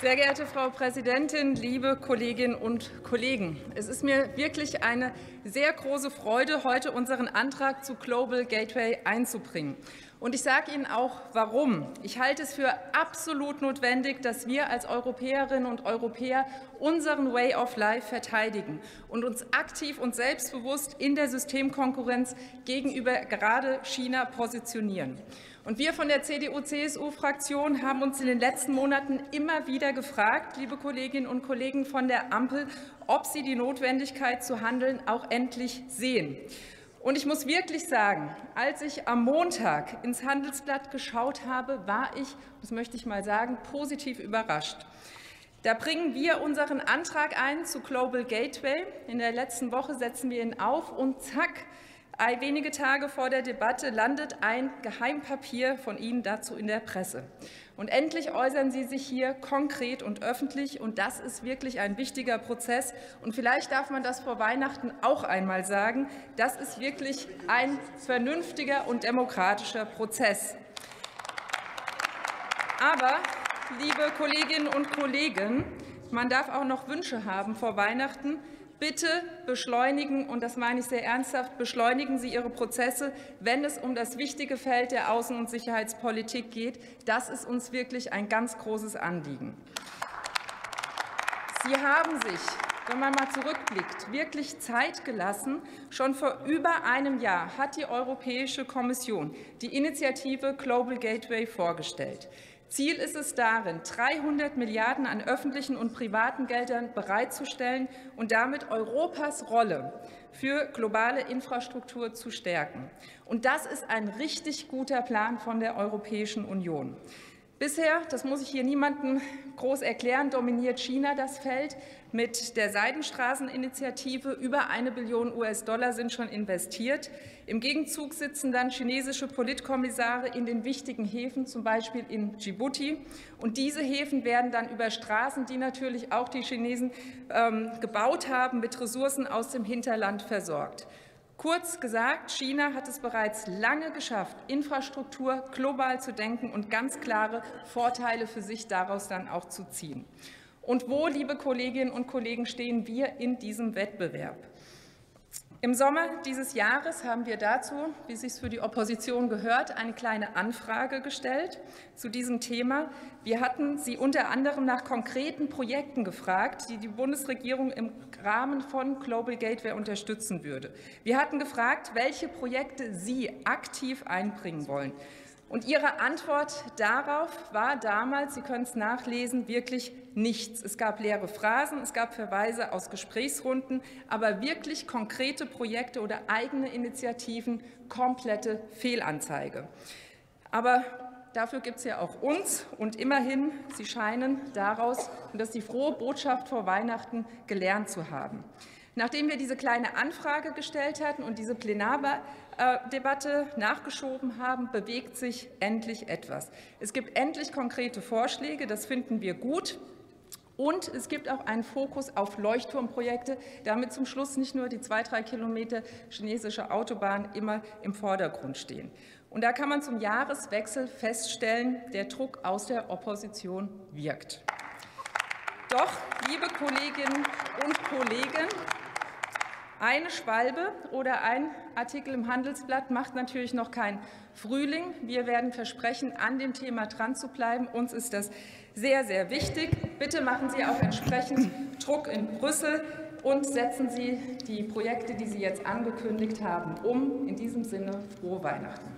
Sehr geehrte Frau Präsidentin, liebe Kolleginnen und Kollegen! Es ist mir wirklich eine sehr große Freude, heute unseren Antrag zu Global Gateway einzubringen. Und ich sage Ihnen auch, warum. Ich halte es für absolut notwendig, dass wir als Europäerinnen und Europäer unseren Way of Life verteidigen und uns aktiv und selbstbewusst in der Systemkonkurrenz gegenüber gerade China positionieren. Und wir von der CDU-CSU-Fraktion haben uns in den letzten Monaten immer wieder gefragt, liebe Kolleginnen und Kollegen von der Ampel, ob sie die Notwendigkeit zu handeln auch endlich sehen. Und ich muss wirklich sagen, als ich am Montag ins Handelsblatt geschaut habe, war ich, das möchte ich mal sagen, positiv überrascht. Da bringen wir unseren Antrag ein zu Global Gateway. In der letzten Woche setzen wir ihn auf und zack, Wenige Tage vor der Debatte landet ein Geheimpapier von Ihnen dazu in der Presse. Und endlich äußern Sie sich hier konkret und öffentlich. Und das ist wirklich ein wichtiger Prozess. Und vielleicht darf man das vor Weihnachten auch einmal sagen. Das ist wirklich ein vernünftiger und demokratischer Prozess. Aber, liebe Kolleginnen und Kollegen, man darf auch noch Wünsche haben vor Weihnachten. Bitte beschleunigen, und das meine ich sehr ernsthaft, beschleunigen Sie Ihre Prozesse, wenn es um das wichtige Feld der Außen- und Sicherheitspolitik geht. Das ist uns wirklich ein ganz großes Anliegen. Sie haben sich, wenn man mal zurückblickt, wirklich Zeit gelassen. Schon vor über einem Jahr hat die Europäische Kommission die Initiative Global Gateway vorgestellt. Ziel ist es darin, 300 Milliarden an öffentlichen und privaten Geldern bereitzustellen und damit Europas Rolle für globale Infrastruktur zu stärken. Und das ist ein richtig guter Plan von der Europäischen Union. Bisher, das muss ich hier niemandem groß erklären, dominiert China das Feld. Mit der Seidenstraßeninitiative über eine Billion US-Dollar sind schon investiert. Im Gegenzug sitzen dann chinesische Politkommissare in den wichtigen Häfen, zum Beispiel in Djibouti. Und diese Häfen werden dann über Straßen, die natürlich auch die Chinesen ähm, gebaut haben, mit Ressourcen aus dem Hinterland versorgt. Kurz gesagt, China hat es bereits lange geschafft, Infrastruktur global zu denken und ganz klare Vorteile für sich daraus dann auch zu ziehen. Und wo, liebe Kolleginnen und Kollegen, stehen wir in diesem Wettbewerb? Im Sommer dieses Jahres haben wir dazu, wie es sich für die Opposition gehört, eine kleine Anfrage gestellt zu diesem Thema. Wir hatten Sie unter anderem nach konkreten Projekten gefragt, die die Bundesregierung im Rahmen von Global Gateway unterstützen würde. Wir hatten gefragt, welche Projekte Sie aktiv einbringen wollen. Und Ihre Antwort darauf war damals, Sie können es nachlesen, wirklich nichts. Es gab leere Phrasen, es gab Verweise aus Gesprächsrunden, aber wirklich konkrete Projekte oder eigene Initiativen, komplette Fehlanzeige. Aber dafür gibt es ja auch uns. Und immerhin, Sie scheinen daraus, und die frohe Botschaft vor Weihnachten, gelernt zu haben. Nachdem wir diese kleine Anfrage gestellt hatten und diese Plenardebatte nachgeschoben haben, bewegt sich endlich etwas. Es gibt endlich konkrete Vorschläge, das finden wir gut. Und es gibt auch einen Fokus auf Leuchtturmprojekte, damit zum Schluss nicht nur die zwei, drei Kilometer chinesische Autobahn immer im Vordergrund stehen. Und da kann man zum Jahreswechsel feststellen, der Druck aus der Opposition wirkt. Doch, liebe Kolleginnen und Kollegen, eine Schwalbe oder ein Artikel im Handelsblatt macht natürlich noch kein Frühling. Wir werden versprechen, an dem Thema dran zu bleiben. Uns ist das sehr, sehr wichtig. Bitte machen Sie auch entsprechend Druck in Brüssel und setzen Sie die Projekte, die Sie jetzt angekündigt haben, um. In diesem Sinne frohe Weihnachten.